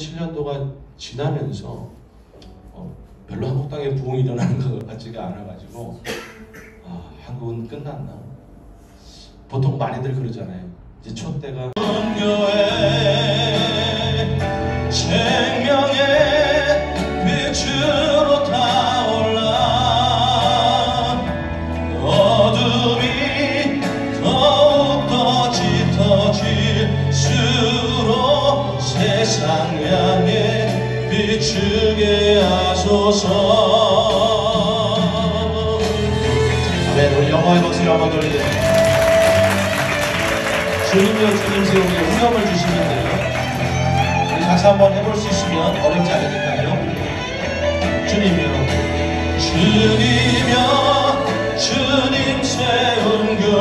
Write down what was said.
7년도가 지나면서 어, 별로 한국당에 부흥이 일어나는 것 같지가 않아가지고 아, 한국은 끝났나? 보통 많이들 그러잖아요. 이제 촛대가 비추게 하소서. 아멘 우리 영화의 박수를 한번 돌리겠습니다. 주님이여 주님 세우게 후렴을 주시면 돼요. 우리 같이 한번 해볼 수 있으면 어렵지 않으니까요. 주님이여 주님이여 주님 세운 교회